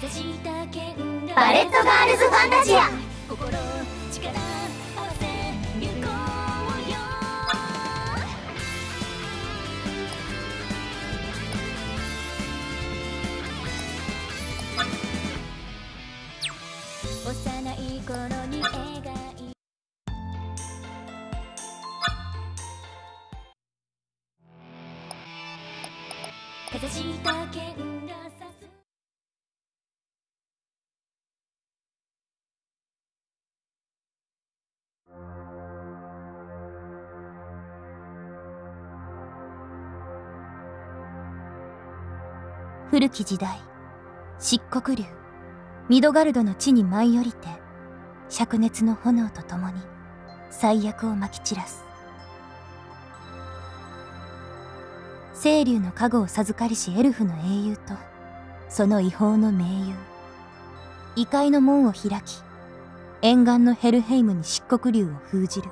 バレットガールズファンタジア。幼い頃に描いかざした剣が刺古き時代漆黒竜ミドガルドの地に舞い降りて灼熱の炎と共に最悪をまき散らす。清流の加護を授かりしエルフの英雄とその異邦の盟友異界の門を開き沿岸のヘルヘイムに漆黒竜を封じる。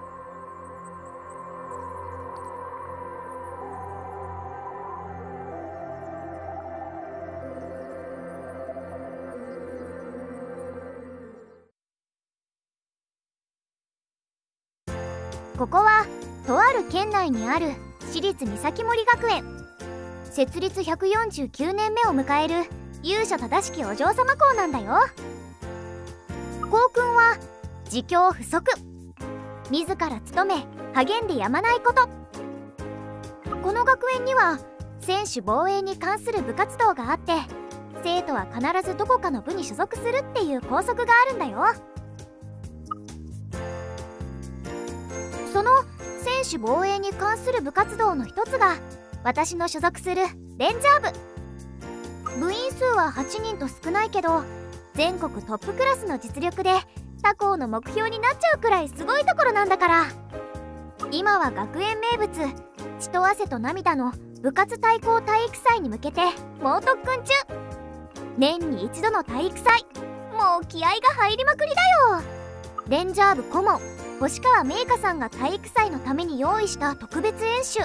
ここはとある県内にある私立三崎森学園。設立149年目を迎える勇者正しきお嬢様校なんだよ。校訓は自強不足。自ら努め励んでやまないこと。この学園には選手防衛に関する部活動があって生徒は必ずどこかの部に所属するっていう校則があるんだよ。その選手防衛に関する部活動の一つが私の所属するレンジャー部。部員数は8人と少ないけど全国トップクラスの実力で他校の目標になっちゃうくらいすごいところなんだから。今は学園名物血と汗と涙の部活対抗体育祭に向けて猛特訓中。年に一度の体育祭。もう気合が入りまくりだよ。レンジャー部顧問。星川メイカさんが体育祭のために用意した特別演習。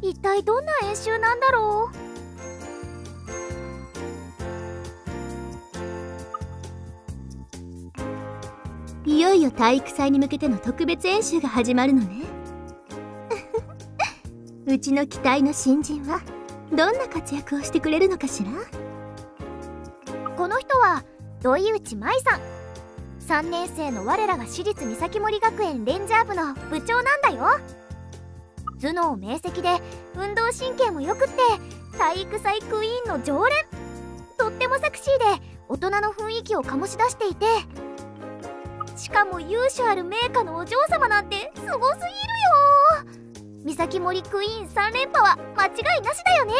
一体どんな演習なんだろう？いよいよ体育祭に向けての特別演習が始まるのね。うちの期待の新人はどんな活躍をしてくれるのかしら？この人は土井内舞さん3年生の我らが私立三崎森学園レンジャー部の部長なんだよ。頭脳明晰で運動神経もよくって体育祭クイーンの常連。とってもセクシーで大人の雰囲気を醸し出していて。しかも勇者ある名家のお嬢様なんてすごすぎるよ。三崎森クイーン3連覇は間違いなしだよね。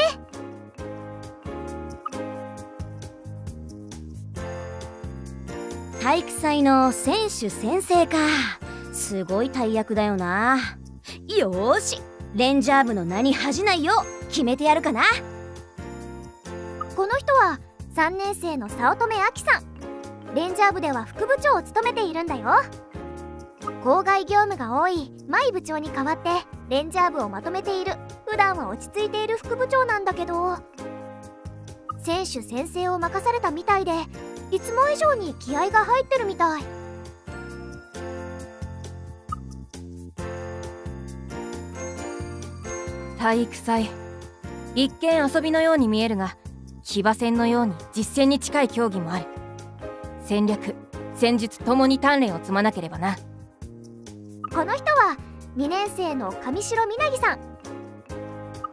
体育祭の選手先生か。すごい大役だよな。よーし。レンジャー部の名に恥じないよう決めてやるかな。この人は3年生の早乙女亜紀さん。レンジャー部では副部長を務めているんだよ。校外業務が多い舞部長に代わってレンジャー部をまとめている。普段は落ち着いている副部長なんだけど。選手先生を任されたみたいでいつも以上に気合が入ってるみたい。体育祭。一見遊びのように見えるが騎馬戦のように実戦に近い競技もある。戦略戦術ともに鍛錬を積まなければな。この人は2年生の上白みなぎさん。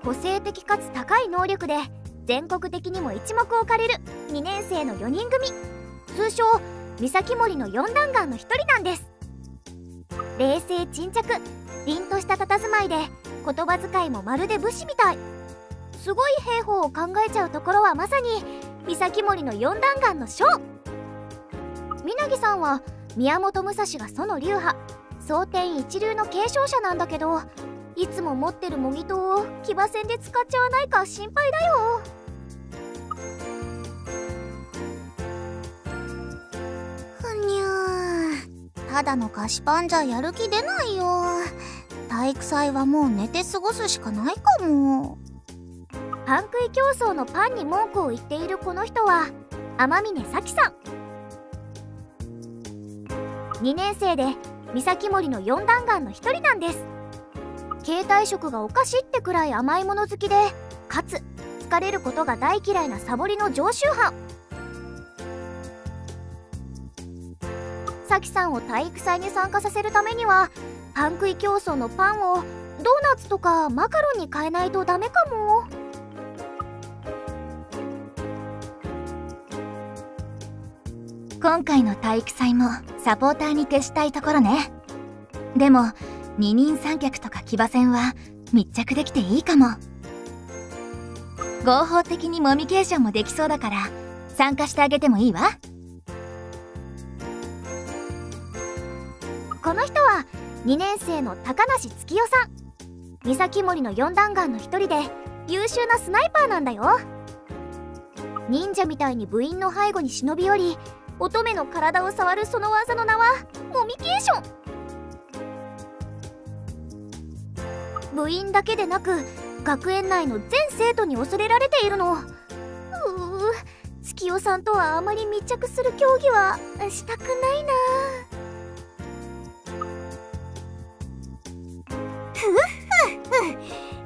個性的かつ高い能力で全国的にも一目置かれる2年生の4人組通称三崎森の4弾丸の一人なんです。冷静沈着凛とした佇まいで言葉遣いもまるで武士みたい。すごい兵法を考えちゃうところはまさに三崎森の4弾丸の将みなぎさんは宮本武蔵がその流派。蒼天一流の継承者なんだけどいつも持ってる模擬刀を騎馬戦で使っちゃわないか心配だよ。ただの菓子パンじゃやる気出ないよ。体育祭はもう寝て過ごすしかないかも。パン食い競争のパンに文句を言っているこの人は天峰咲さん。2年生で三崎森の4弾丸の一人なんです。携帯食がおかしいってくらい甘いもの好きでかつ疲れることが大嫌いなサボりの常習犯。さきさんを体育祭に参加させるためにはパン食い競争のパンをドーナツとかマカロンに変えないとダメかも。今回の体育祭もサポーターに徹したいところね。でも二人三脚とか騎馬戦は密着できていいかも。合法的にモミケーションもできそうだから参加してあげてもいいわ。2年生の高梨月代さん。三崎森の4弾丸の一人で優秀なスナイパーなんだよ。忍者みたいに部員の背後に忍び寄り乙女の体を触るその技の名はモミケーション部員だけでなく学園内の全生徒に恐れられているの。うー月代さんとはあまり密着する競技はしたくないな。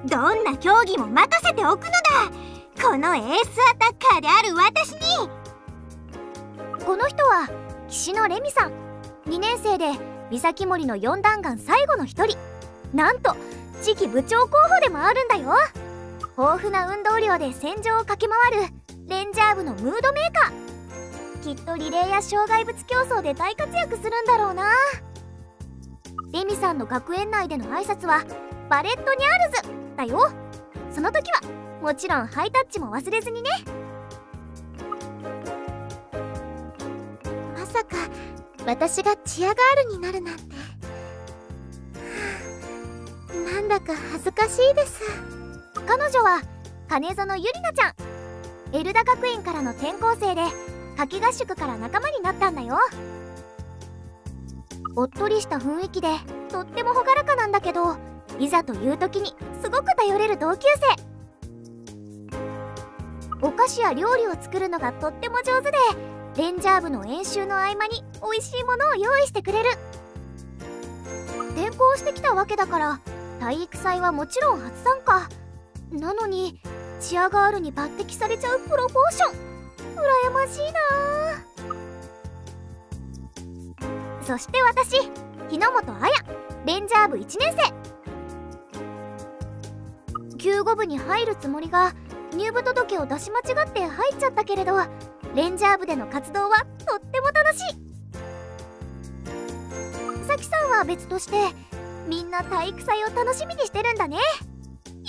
どん。な競技も任せておくのだこのエースアタッカーである私にこの人は岸野レミさん。2年生で三崎森の4弾丸最後の一人なん。と次期部長候補でもあるん。だよ豊富な運動量で戦場を駆け回るレンジャー部のムードメーカーきっとリレーや障害物競争で大活躍するん。だろうなレミさんの学園内での挨拶はバレットガールズだよ。その時はもちろんハイタッチも忘れずにね。まさか私がチアガールになるなんて。なんだか恥ずかしいです。彼女は金園ゆりなちゃん。エルダ学園からの転校生で夏季合宿から仲間になったんだよ。おっとりした雰囲気でとっても朗らかなんだけどいざという時にすごく頼れる同級生。お菓子や料理を作るのがとっても上手でレンジャー部の演習の合間に美味しいものを用意してくれる。転校してきたわけだから体育祭はもちろん初参加。なのにチアガールに抜擢されちゃうプロポーション。羨ましいなそして私日の本彩レンジャー部1年生。救護部に入るつもりが入部届を出し間違って入っちゃったけれどレンジャー部での活動はとっても楽しい。さきさんは別としてみんな体育祭を楽しみにしてるんだね。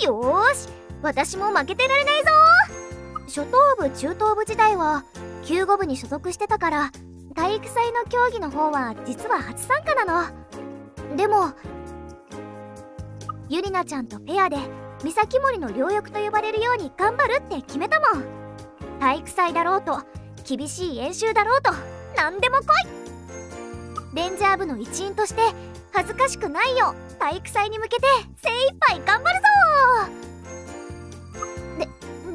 よし私も負けてられないぞ。初等部中等部時代は救護部に所属してたから体育祭の競技の方は実は初参加なの。でもゆりなちゃんとペアで三崎森の両翼と呼ばれるように頑張るって決めたもん。体育祭だろうと厳しい演習だろうと何でも来い。レンジャー部の一員として恥ずかしくないよ体育祭に向けて精一杯頑張るぞ。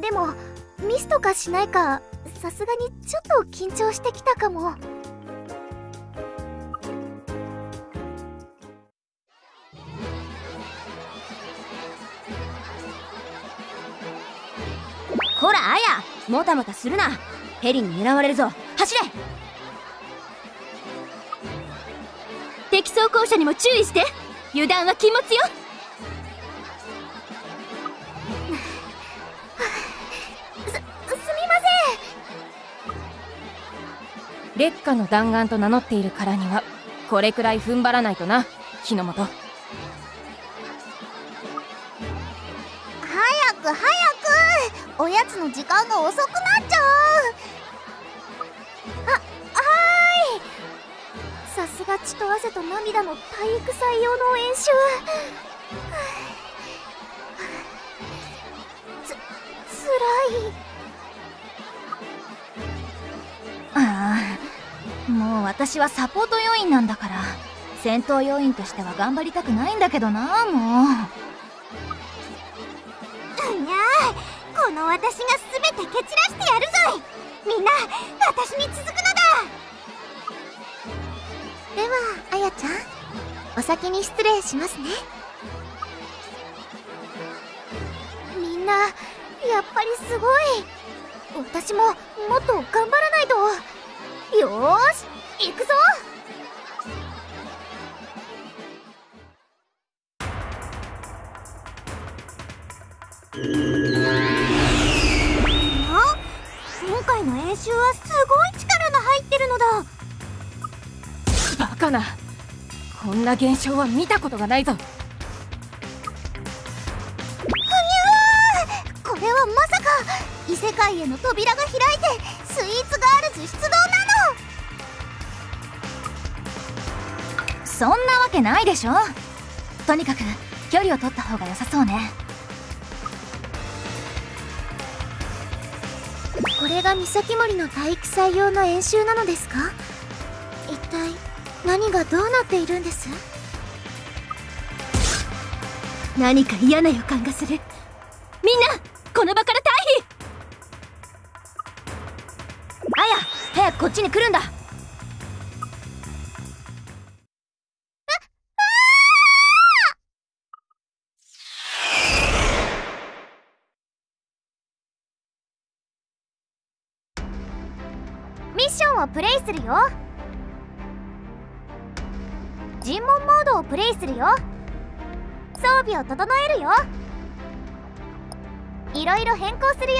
ででもミスとかしないかさすがにちょっと緊張してきたかも。こらアヤもたもたするな。ヘリに狙われるぞ。走れ。敵装甲車にも注意して。油断は禁物よ。劣化の弾丸と名乗っているからにはこれくらい踏ん張らないとな日の本。早く早くおやつの時間が遅くなっちゃう。あはい。さすが血と汗と涙の体育祭用の演習。つつらい。もう私はサポート要員なんだから戦闘要員としては頑張りたくないんだけどなもう。うにゃこの私が全て蹴散らしてやるぞい。みんな私に続くのだ。ではあやちゃんお先に失礼しますね。みんなやっぱりすごい。私ももっと頑張らないと。よーし行くぞ。今回の演習はすごい力が入ってるのだ。バカな。こんな現象は見たことがないぞ。これはまさか。異世界への扉が開いてスイーツガールズ出動なの？そんなわけないでしょ。とにかく距離を取った方が良さそうね。これが三崎森の体育祭用の演習なのですか？一体何がどうなっているんです？何か嫌な予感がする。みんなこの場から退避。あや早くこっちに来るんだションをプレイするよ。尋問モードをプレイするよ。装備を整えるよ。いろいろ変更するよ。